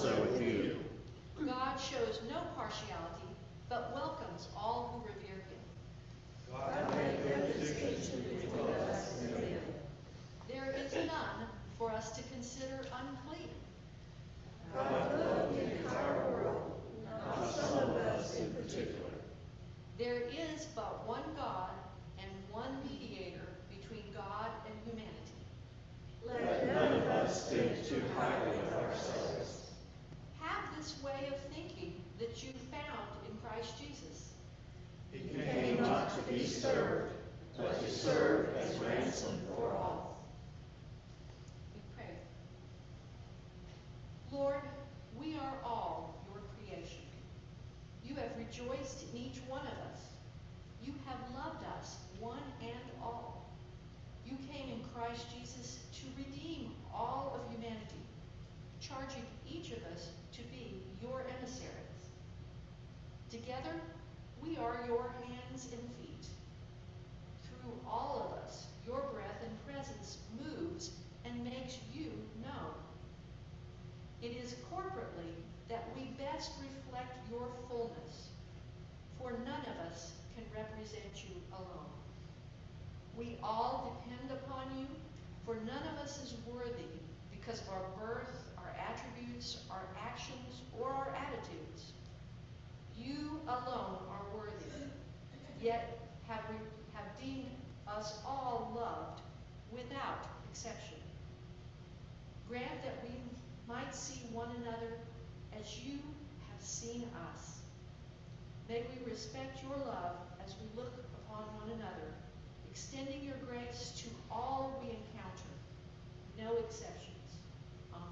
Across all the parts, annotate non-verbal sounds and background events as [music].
also with you. God shows no partiality, but welcomes all who revere him. God made no distinction between us and them. There is none for us to consider unclean. God loved the entire world, not some of us in particular. There is but one God and one mediator between God and humanity. Let none of us think too highly of ourselves. This way of thinking that you found in Christ Jesus. He came not to be served, but to serve as ransom for all. We pray. Lord, we are all your creation. You have rejoiced in each one of us. You have loved us, one and all. You came in Christ Jesus to redeem all of humanity, charging each of us your emissaries. Together, we are your hands and feet. Through all of us, your breath and presence moves and makes you known. It is corporately that we best reflect your fullness, for none of us can represent you alone. We all depend upon you, for none of us is worthy because of our birth, our attributes, our actions, or our attitudes. You alone are worthy, yet have, have deemed us all loved without exception. Grant that we might see one another as you have seen us. May we respect your love as we look upon one another, extending your grace to all we encounter, no exceptions. Amen.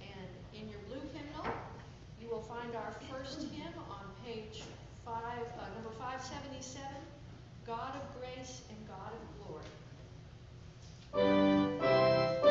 And in your blue hymnal, you will find our first hymn on page five, uh, number 577, God of grace and God of glory.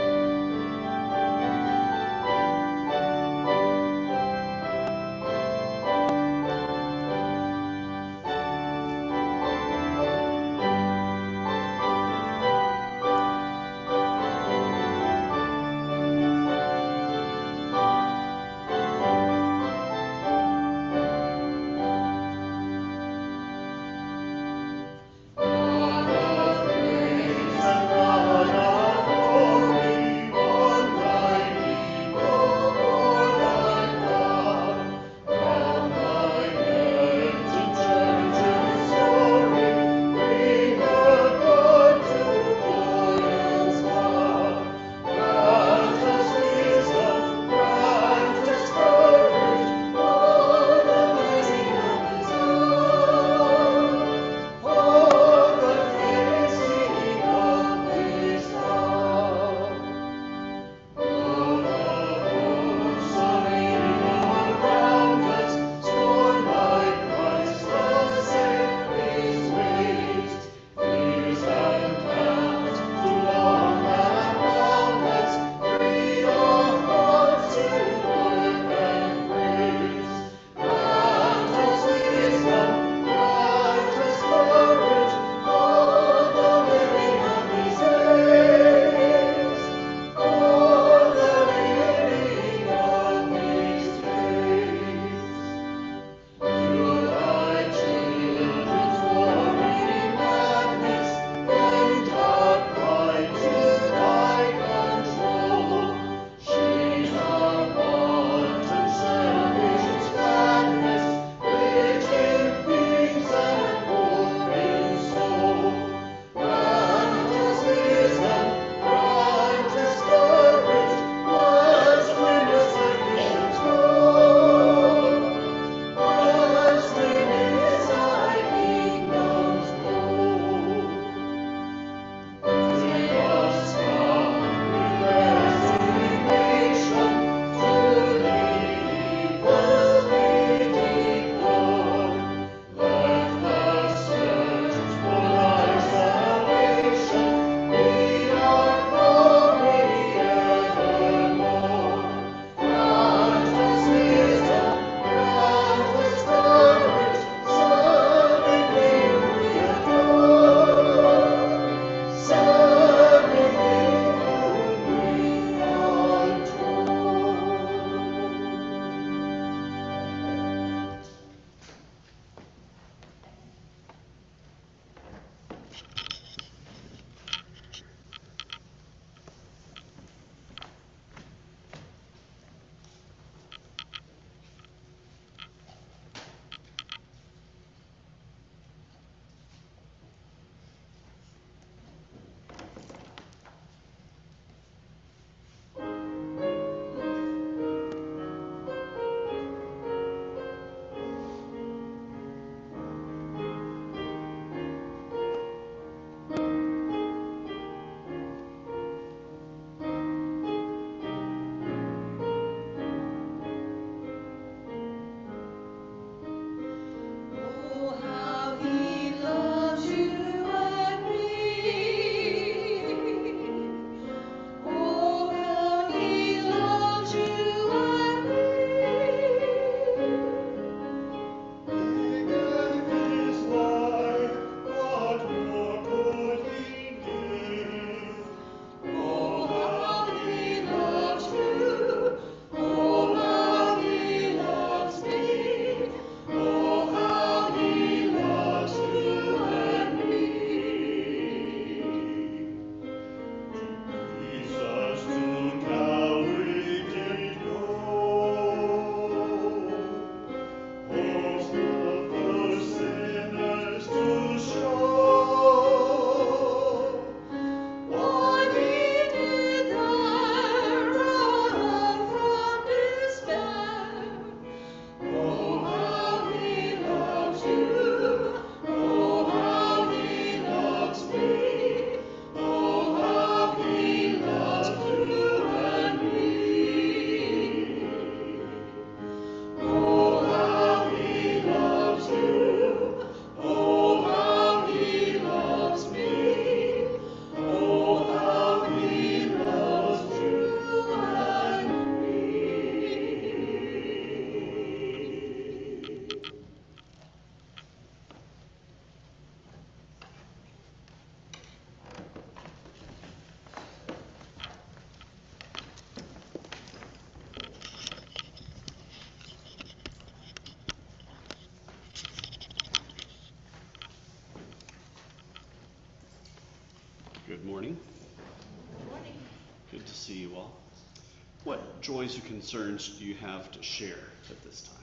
Joys or concerns do you have to share at this time?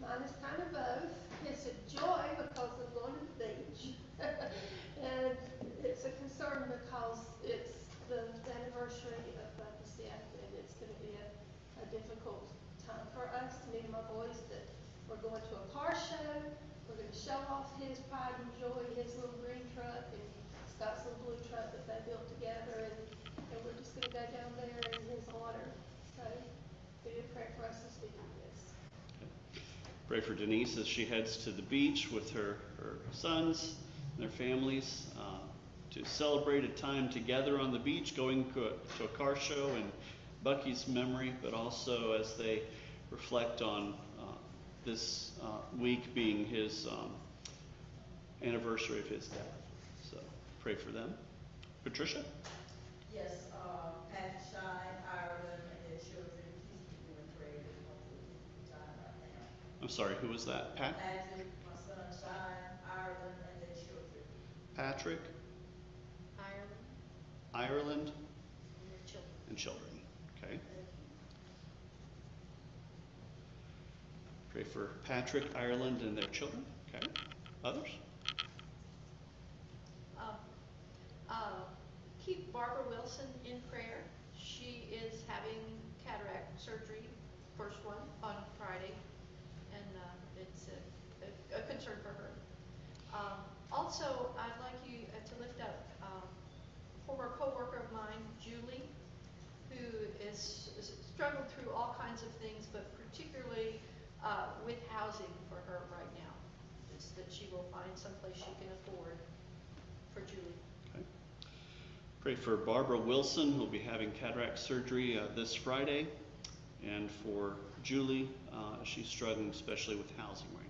Mine is kind of both. It's a joy because I'm going to the beach. [laughs] And it's a concern because it's the anniversary of Bucky's death and it's gonna be a, a difficult time for us, me and my boys, that we're going to a car show. We're gonna show off his pride and joy, his little green truck and Scott's little blue truck that they built together and, and we're just gonna go down there in his honor. So, be a prayer for us as we do this. Pray for Denise as she heads to the beach with her, her sons and their families uh, to celebrate a time together on the beach, going to a, to a car show in Bucky's memory, but also as they reflect on uh, this uh, week being his um, anniversary of his death. So pray for them. Patricia? Yes, uh, Pat Shine, Ireland, and their children, please keep them in prayer, they're going through a difficult time right now. I'm sorry, who was that? Pat? Patrick, my son Shine, Ireland, and their children. Patrick, Ireland Ireland, and their children. and children. Okay. Thank you. Pray for Patrick, Ireland, and their children. Okay. Others? Um, uh, Keep Barbara Wilson in prayer. She is having cataract surgery, first one on Friday, and uh, it's a, a- a concern for her. Um, Also, I'd like you uh, to lift up um, former coworker of mine, Julie, who is is struggled through all kinds of things, but particularly uh, with housing for her right now. It's that she will find someplace she can afford for Julie. Okay. Pray for Barbara Wilson, who will be having cataract surgery uh, this Friday, and for Julie, uh, she's struggling especially with housing right now.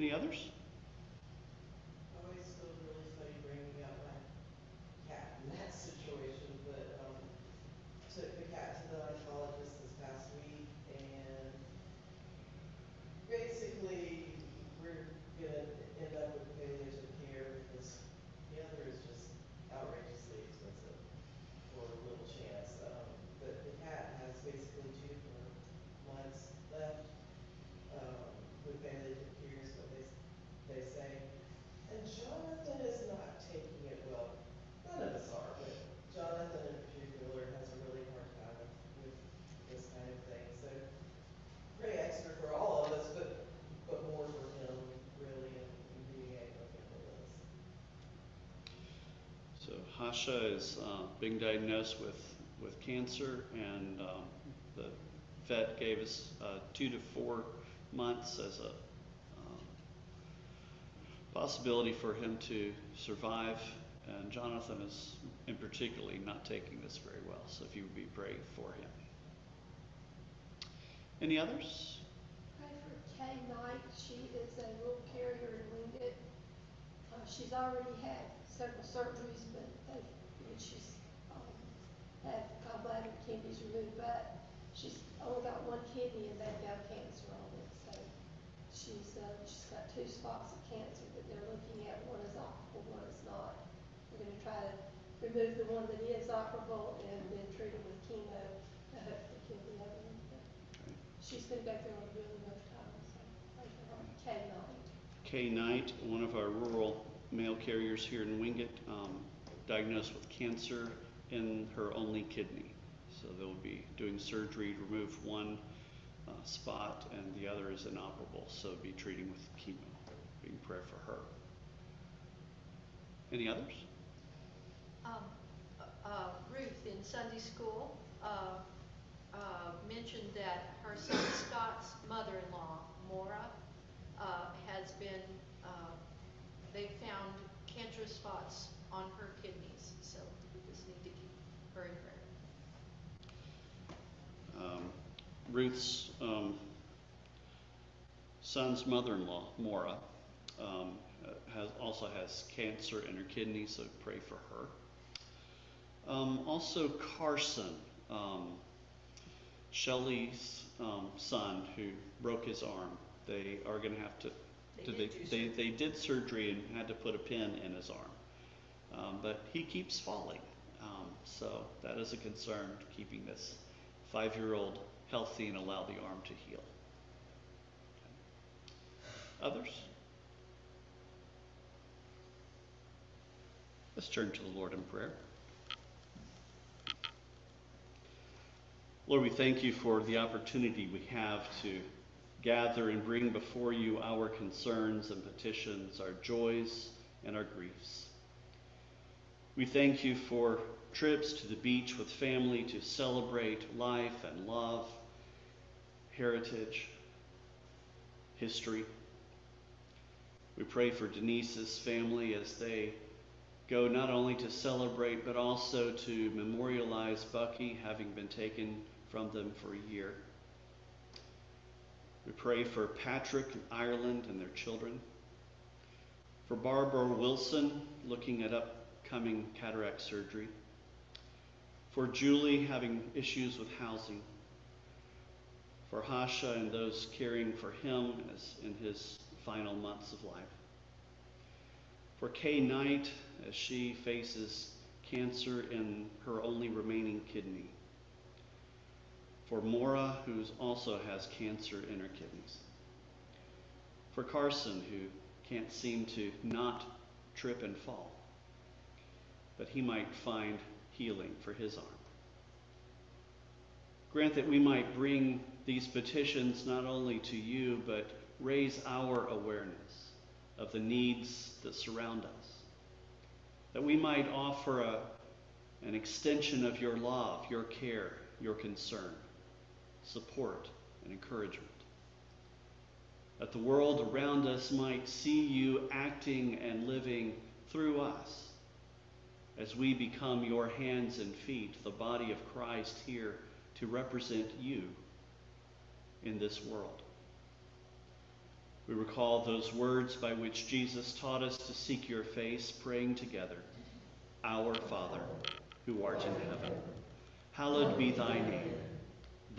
Any others? I always feel really funny bringing up my cat in that situation, but, um, took the cat to the oncologist this past week and basically, we're gonna end up with palliative care because the other is just outrageously expensive for little chance. Um, but the cat has basically two more months left, um, with palliative care is what they, they say. And Jonathan is not taking it well. None of us are, but Jonathan in particular has a really hard time with, with this kind of thing. So pray extra for all of us, but, but more for him, really, and and being able to handle this. So Hasha is uh, being diagnosed with, with cancer, and um, the vet gave us uh, two to four months as a um, possibility for him to survive. And Jonathan is, in particularly, not taking this very well. So if you would be praying for him. Any others? Pray for Kay Knight, she is a little carrier in Wingate. Uh, she's already had several surgeries, but they, and she's, um, had gallbladder kidneys removed, but she's only got one kidney and they've got cancer on it, so she's, uh, she's got two spots of cancer that they're looking at, one is operable, one is not. We're gonna try to remove the one that is operable and then treat it with chemo to hopefully kill the other one. But. She's gonna go through a really rough time, so her. Knight. Kay Knight, one of our rural mail carriers here in Wingate, um, diagnosed with cancer in her only kidney. So they'll be doing surgery to remove one uh, spot, and the other is inoperable, so be treating with chemo. Being prayer for her. Any others? Um, uh, Ruth in Sunday school, uh, uh, mentioned that her son Scott's mother-in-law, Maura, uh, has been, uh, they found cancerous spots on her kidneys, so we just need to keep her in prayer. Um, Ruth's um, son's mother-in-law, Maura, um, has, also has cancer in her kidney, so pray for her. Um, also Carson, um, Shelley's um, son who broke his arm. They are going to have to. They they, they, did surgery and had to put a pin in his arm. um, but he keeps falling. Um, so that is a concern, keeping this five-year-old healthy and allow the arm to heal. Others? Let's turn to the Lord in prayer. Lord, we thank you for the opportunity we have to gather and bring before you our concerns and petitions, our joys and our griefs. We thank you for trips to the beach with family to celebrate life and love, heritage, history. We pray for Denise's family as they go not only to celebrate but also to memorialize Bucky having been taken from them for a year. Pray for Patrick in Ireland and their children. For Barbara Wilson looking at upcoming cataract surgery. For Julie having issues with housing. For Hasha and those caring for him as in his final months of life. For Kay Knight as she faces cancer in her only remaining kidney. For Mora, who also has cancer in her kidneys. For Carson, who can't seem to not trip and fall, but he might find healing for his arm. Grant that we might bring these petitions not only to you, but raise our awareness of the needs that surround us. That we might offer a, an extension of your love, your care, your concern, support, and encouragement. That the world around us might see you acting and living through us as we become your hands and feet, the body of Christ here to represent you in this world. We recall those words by which Jesus taught us to seek your face, praying together, Our Father, who art in heaven, hallowed be thy name.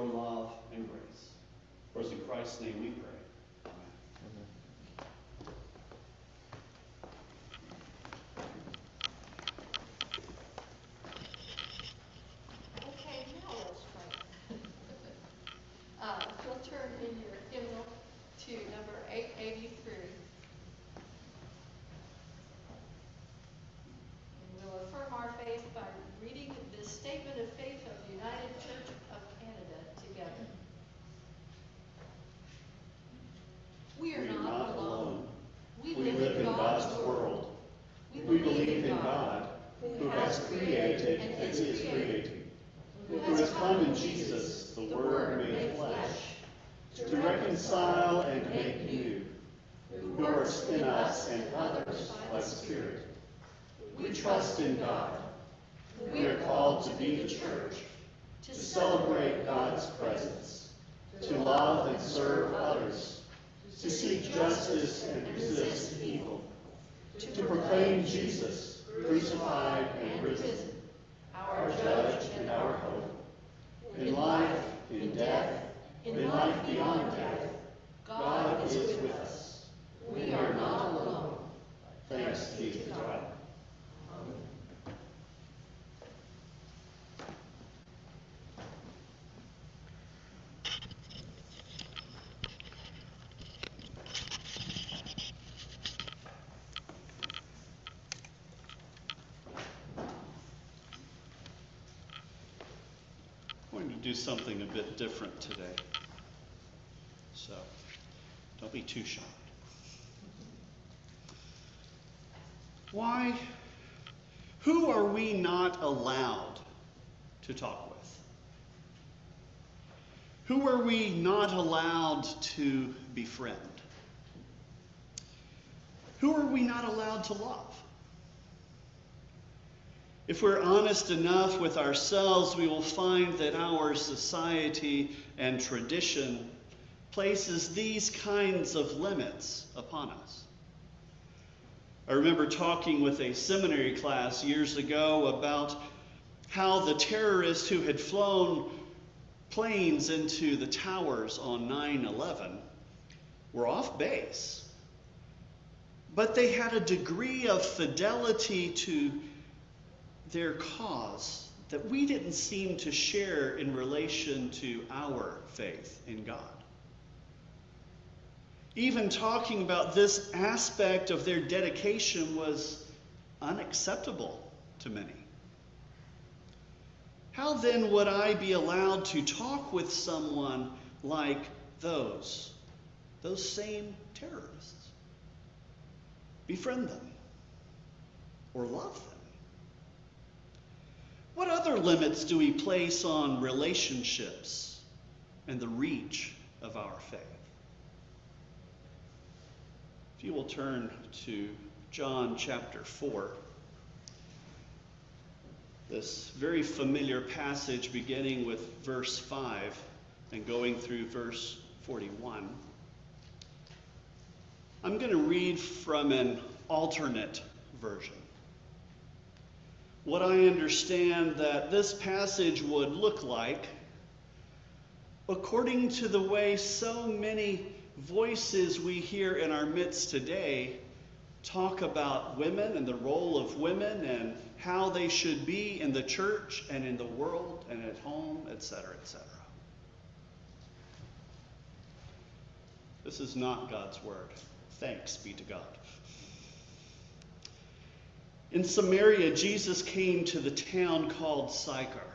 Your love and grace. For it's in Christ's name we pray. Amen. Okay, now let's pray. Uh, if you'll turn in your hymnal to number eight eighty-three. And we'll affirm our faith by reading the statement of faith of the United Church of Canada together. We are not alone. We live in God's world. We believe in God, who has created and is creating, who has come in Jesus, the Word made flesh, to reconcile and make new, who works in us and others by the Spirit. We trust in God. We are called to be the church, to celebrate God's presence, to love and serve others, to seek justice and resist evil, to proclaim Jesus crucified and risen, our judge and our hope. In life, in death, in life beyond death, God is with us. We are not alone. Thanks be to God. I'm going to do something a bit different today. So, don't be too shocked. Why? Who are we not allowed to talk with? Who are we not allowed to befriend? Who are we not allowed to love? If we're honest enough with ourselves, we will find that our society and tradition places these kinds of limits upon us. I remember talking with a seminary class years ago about how the terrorists who had flown planes into the towers on 9 11 were off base. But they had a degree of fidelity to their cause that we didn't seem to share in relation to our faith in God. Even talking about this aspect of their dedication was unacceptable to many. How then would I be allowed to talk with someone like those, those same terrorists? Befriend them or love them? What other limits do we place on relationships and the reach of our faith? If you will turn to John chapter 4, this very familiar passage beginning with verse 5 and going through verse 41. I'm going to read from an alternate version what I understand that this passage would look like according to the way so many voices we hear in our midst today talk about women and the role of women and how they should be in the church and in the world and at home, etc., etc. This is not God's word. Thanks be to God. In Samaria, Jesus came to the town called Sychar,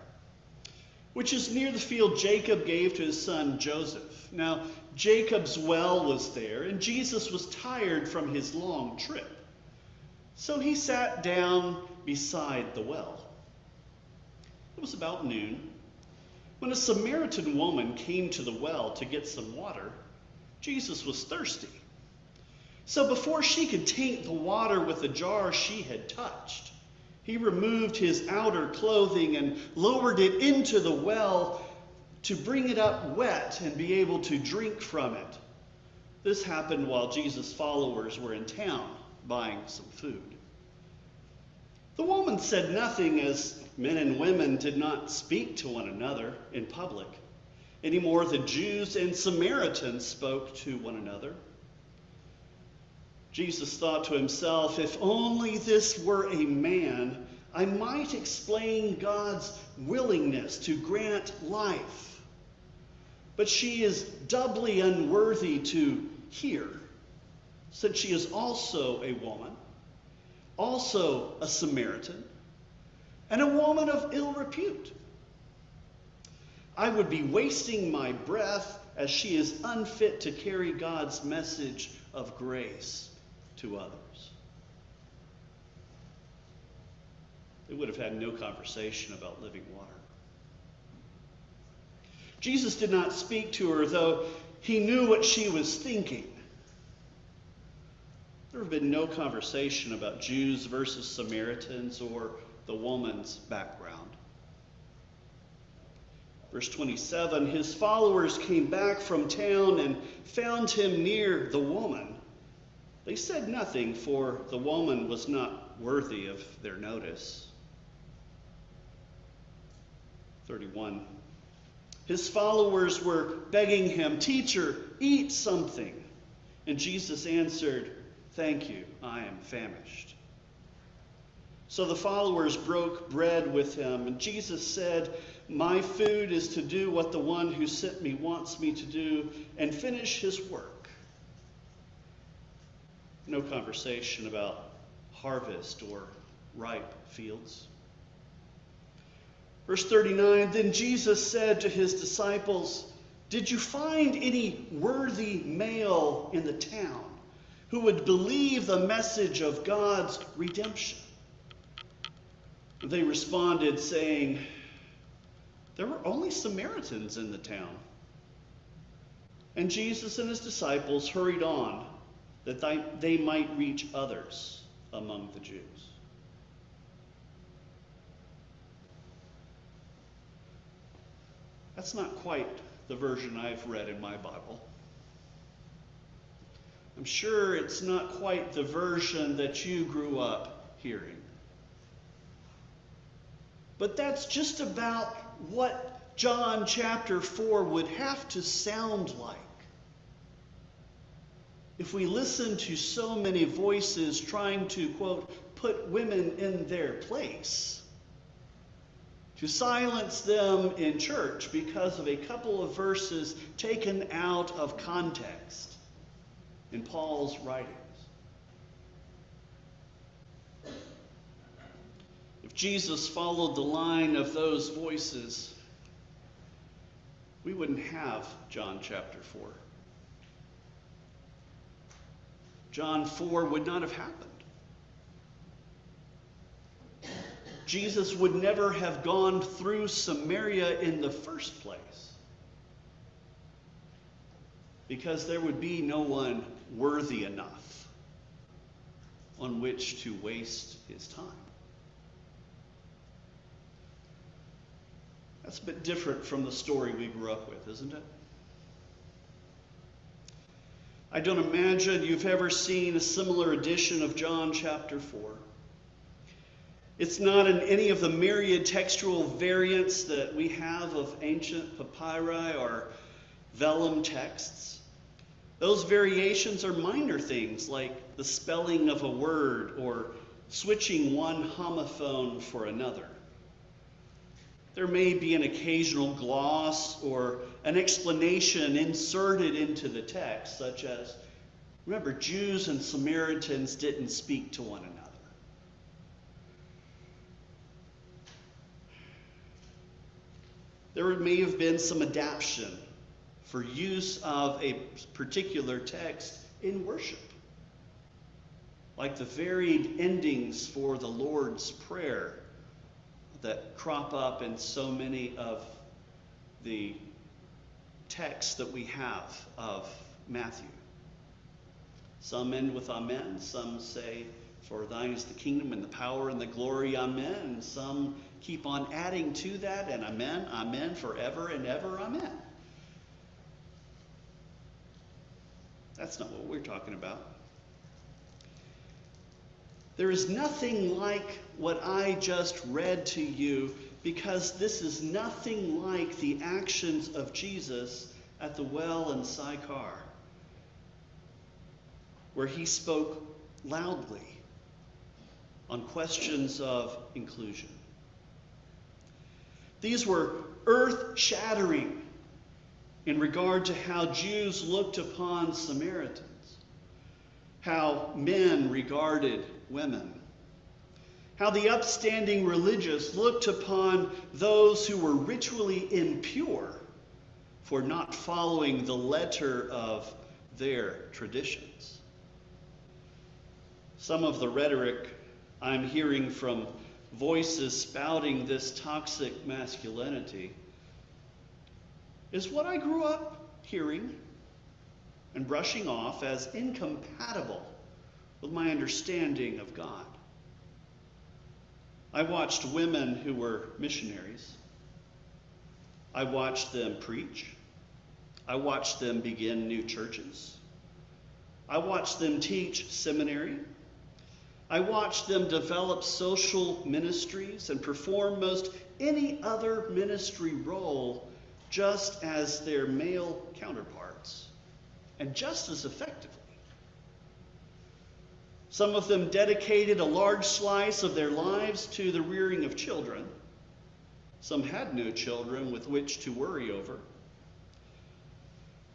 which is near the field Jacob gave to his son Joseph. Now, Jacob's well was there, and Jesus was tired from his long trip. So he sat down beside the well. It was about noon when a Samaritan woman came to the well to get some water. Jesus was thirsty. So before she could taint the water with the jar she had touched, he removed his outer clothing and lowered it into the well to bring it up wet and be able to drink from it. This happened while Jesus' followers were in town buying some food. The woman said nothing as men and women did not speak to one another in public any more than Jews and Samaritans spoke to one another. Jesus thought to himself, if only this were a man, I might explain God's willingness to grant life. But she is doubly unworthy to hear, since she is also a woman, also a Samaritan, and a woman of ill repute. I would be wasting my breath as she is unfit to carry God's message of grace to others. They would have had no conversation about living water. Jesus did not speak to her, though he knew what she was thinking. There have been no conversation about Jews versus Samaritans or the woman's background. Verse 27 His followers came back from town and found him near the woman. They said nothing, for the woman was not worthy of their notice. 31. His followers were begging him, Teacher, eat something. And Jesus answered, Thank you, I am famished. So the followers broke bread with him, and Jesus said, My food is to do what the one who sent me wants me to do and finish his work. No conversation about harvest or ripe fields. Verse 39 Then Jesus said to his disciples, Did you find any worthy male in the town who would believe the message of God's redemption? They responded, saying, There were only Samaritans in the town. And Jesus and his disciples hurried on that they might reach others among the Jews. That's not quite the version I've read in my Bible. I'm sure it's not quite the version that you grew up hearing. But that's just about what John chapter 4 would have to sound like if we listen to so many voices trying to, quote, put women in their place, to silence them in church because of a couple of verses taken out of context in Paul's writings. If Jesus followed the line of those voices, we wouldn't have John chapter 4. John 4 would not have happened. Jesus would never have gone through Samaria in the first place because there would be no one worthy enough on which to waste his time. That's a bit different from the story we grew up with, isn't it? I don't imagine you've ever seen a similar edition of John chapter 4. It's not in any of the myriad textual variants that we have of ancient papyri or vellum texts. Those variations are minor things like the spelling of a word or switching one homophone for another. There may be an occasional gloss or an explanation inserted into the text, such as, remember, Jews and Samaritans didn't speak to one another. there may have been some adaption for use of a particular text in worship. Like the varied endings for the Lord's Prayer that crop up in so many of the texts that we have of Matthew. Some end with Amen, some say, For thine is the kingdom and the power and the glory, Amen. Some keep on adding to that, and Amen, Amen, forever and ever, Amen. That's not what we're talking about. There is nothing like what I just read to you because this is nothing like the actions of Jesus at the well in Sychar, where he spoke loudly on questions of inclusion. These were earth shattering in regard to how Jews looked upon Samaritans, how men regarded women, how the upstanding religious looked upon those who were ritually impure for not following the letter of their traditions. Some of the rhetoric I'm hearing from voices spouting this toxic masculinity is what I grew up hearing and brushing off as incompatible with my understanding of God. I watched women who were missionaries. I watched them preach. I watched them begin new churches. I watched them teach seminary. I watched them develop social ministries and perform most any other ministry role just as their male counterparts, and just as effectively. Some of them dedicated a large slice of their lives to the rearing of children. Some had no children with which to worry over.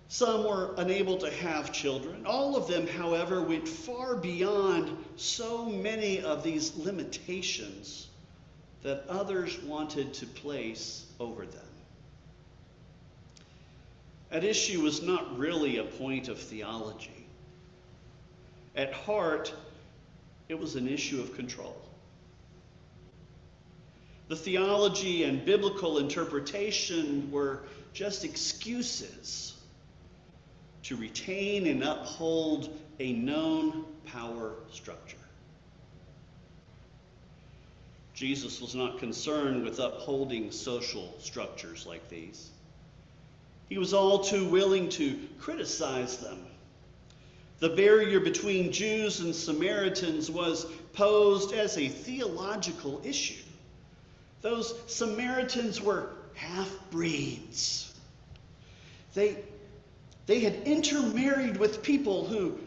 Some were unable to have children. All of them, however, went far beyond so many of these limitations that others wanted to place over them. At issue was not really a point of theology. At heart, it was an issue of control. The theology and biblical interpretation were just excuses to retain and uphold a known power structure. Jesus was not concerned with upholding social structures like these. He was all too willing to criticize them. The barrier between Jews and Samaritans was posed as a theological issue. Those Samaritans were half breeds. They, they had intermarried with people who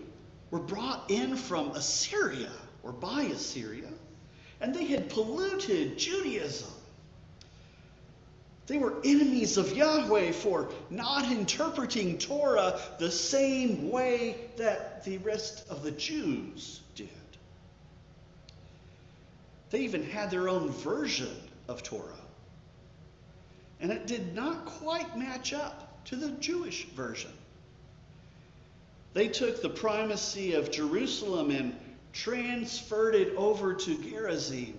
were brought in from Assyria or by Assyria, and they had polluted Judaism. They were enemies of Yahweh for not interpreting Torah the same way that the rest of the Jews did. They even had their own version of Torah. And it did not quite match up to the Jewish version. They took the primacy of Jerusalem and transferred it over to Gerizim,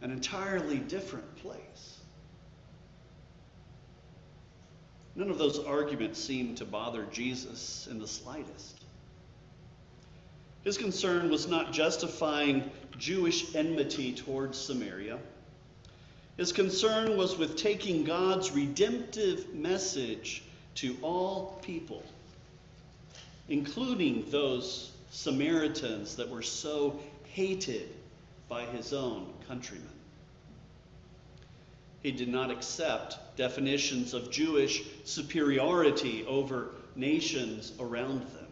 an entirely different place. None of those arguments seemed to bother Jesus in the slightest. His concern was not justifying Jewish enmity towards Samaria. His concern was with taking God's redemptive message to all people, including those Samaritans that were so hated by his own countrymen. He did not accept definitions of Jewish superiority over nations around them.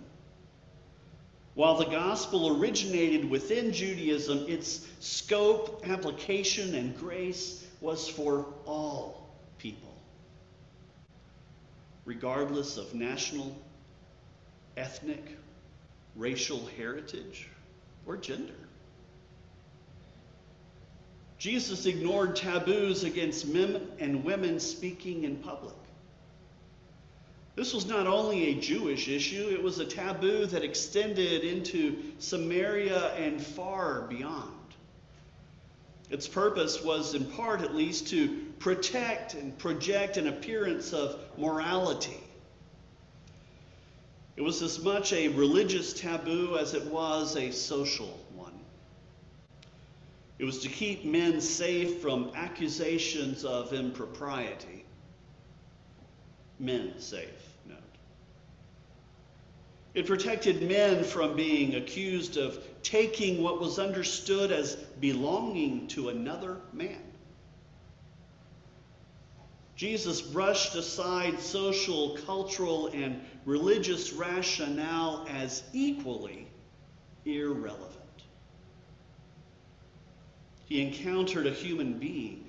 While the gospel originated within Judaism, its scope, application, and grace was for all people, regardless of national, ethnic, racial heritage, or gender. Jesus ignored taboos against men and women speaking in public. This was not only a Jewish issue, it was a taboo that extended into Samaria and far beyond. Its purpose was, in part at least, to protect and project an appearance of morality. It was as much a religious taboo as it was a social. It was to keep men safe from accusations of impropriety. Men safe, note. It protected men from being accused of taking what was understood as belonging to another man. Jesus brushed aside social, cultural, and religious rationale as equally irrelevant. He encountered a human being,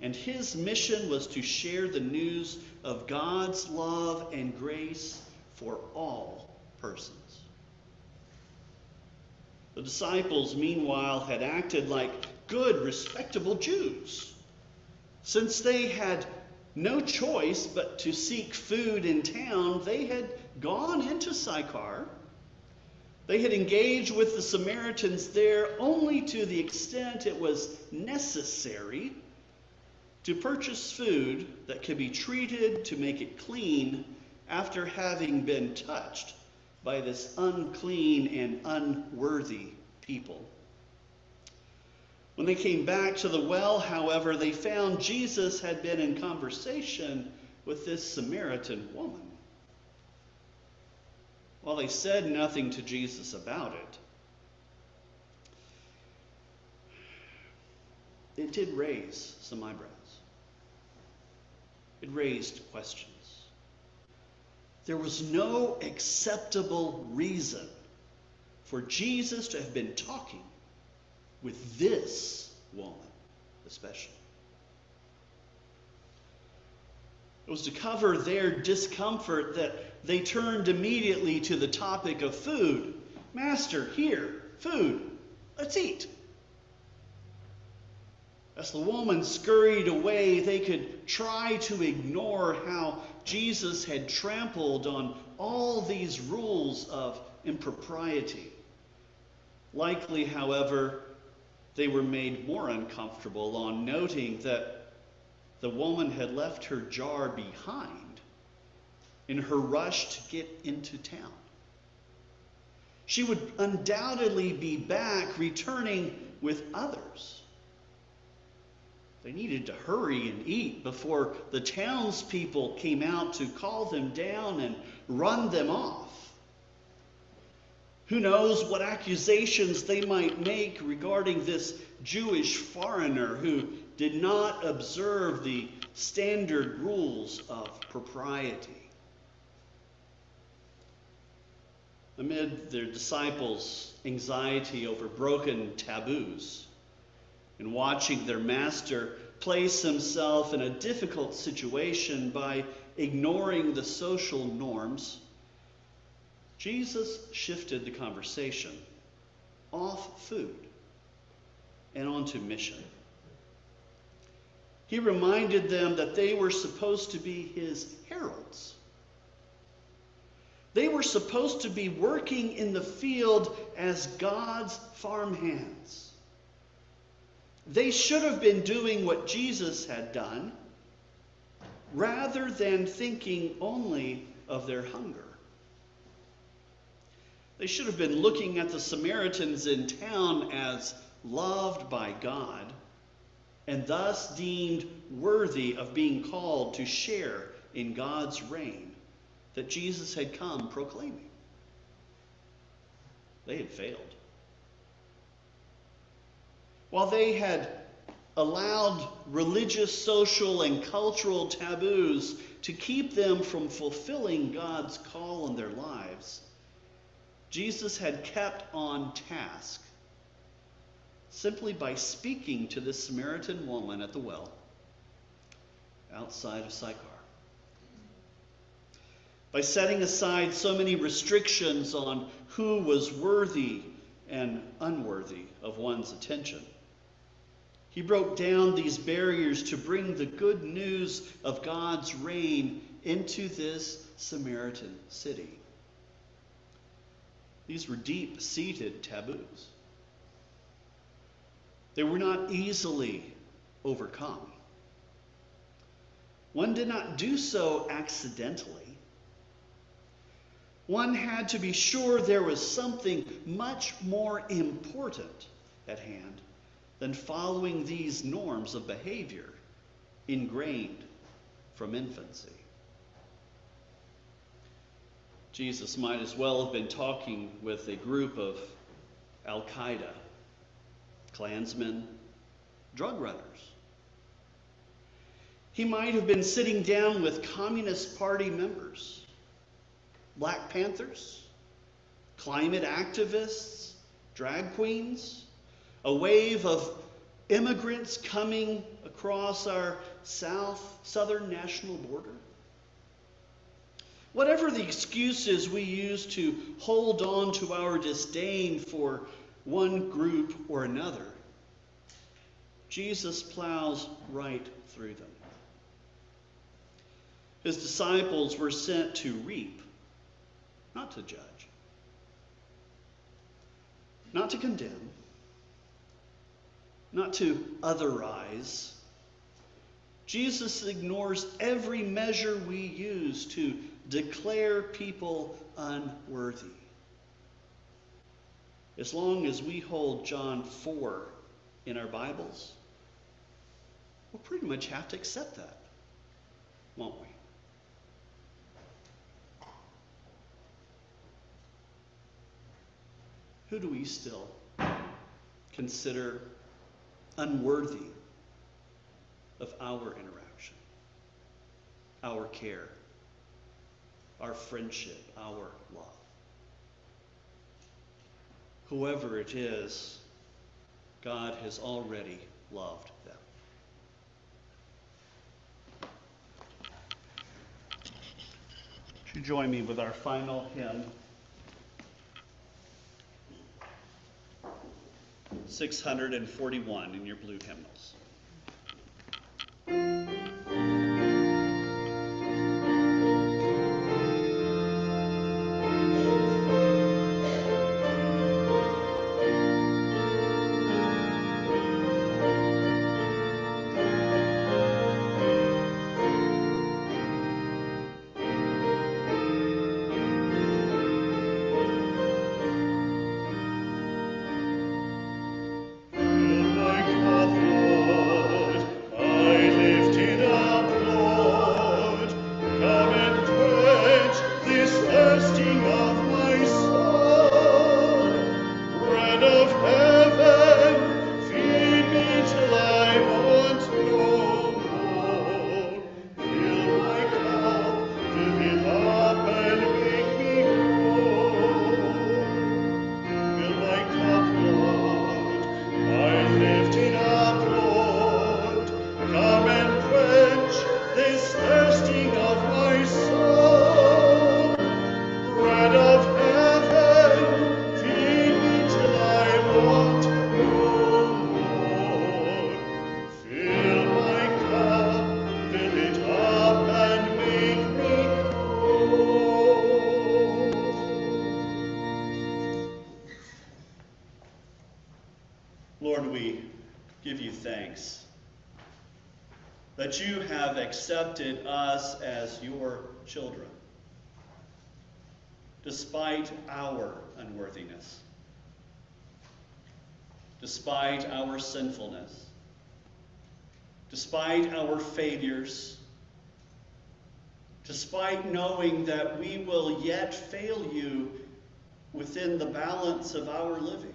and his mission was to share the news of God's love and grace for all persons. The disciples, meanwhile, had acted like good, respectable Jews since they had no choice but to seek food in town, they had gone into Sychar. They had engaged with the Samaritans there only to the extent it was necessary to purchase food that could be treated to make it clean after having been touched by this unclean and unworthy people. When they came back to the well, however, they found Jesus had been in conversation with this Samaritan woman. While they said nothing to Jesus about it, it did raise some eyebrows. It raised questions. There was no acceptable reason for Jesus to have been talking with this woman, especially. It was to cover their discomfort that they turned immediately to the topic of food. Master, here, food, let's eat. As the woman scurried away, they could try to ignore how Jesus had trampled on all these rules of impropriety. Likely, however, they were made more uncomfortable on noting that the woman had left her jar behind in her rush to get into town. She would undoubtedly be back, returning with others. They needed to hurry and eat before the townspeople came out to call them down and run them off. Who knows what accusations they might make regarding this Jewish foreigner who did not observe the standard rules of propriety. Amid their disciples' anxiety over broken taboos and watching their master place himself in a difficult situation by ignoring the social norms, Jesus shifted the conversation off food and onto mission. He reminded them that they were supposed to be his heralds. They were supposed to be working in the field as God's farmhands. They should have been doing what Jesus had done rather than thinking only of their hunger. They should have been looking at the Samaritans in town as loved by God and thus deemed worthy of being called to share in God's reign that Jesus had come proclaiming. They had failed. While they had allowed religious, social, and cultural taboos to keep them from fulfilling God's call in their lives, Jesus had kept on task simply by speaking to this Samaritan woman at the well outside of Sychar. By setting aside so many restrictions on who was worthy and unworthy of one's attention. He broke down these barriers to bring the good news of God's reign into this Samaritan city. These were deep seated taboos. They were not easily overcome. One did not do so accidentally. One had to be sure there was something much more important at hand than following these norms of behavior ingrained from infancy. Jesus might as well have been talking with a group of Al Qaeda, Klansmen, drug runners. He might have been sitting down with Communist Party members, Black Panthers, climate activists, drag queens, a wave of immigrants coming across our south southern national border. Whatever the excuses we use to hold on to our disdain for one group or another, Jesus plows right through them. His disciples were sent to reap, not to judge, not to condemn, not to otherize. Jesus ignores every measure we use to declare people unworthy. As long as we hold John 4 in our Bibles, we'll pretty much have to accept that, won't we? Who do we still consider unworthy of our interaction, our care, our friendship, our love? Whoever it is, God has already loved them. Would you join me with our final hymn? 641 in your blue hymnals. Lord, we give you thanks that you have accepted us as your children, despite our unworthiness, despite our sinfulness, despite our failures, despite knowing that we will yet fail you within the balance of our living.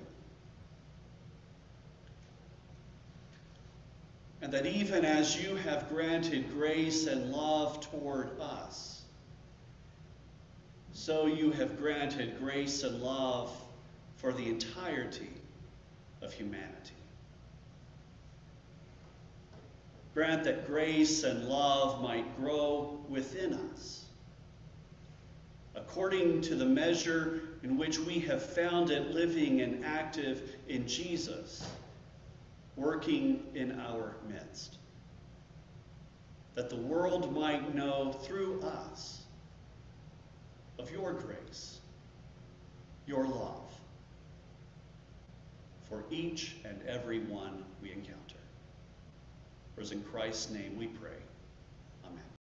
That even as you have granted grace and love toward us, so you have granted grace and love for the entirety of humanity. Grant that grace and love might grow within us, according to the measure in which we have found it living and active in Jesus working in our midst. That the world might know through us of your grace, your love for each and every one we encounter. For in Christ's name we pray.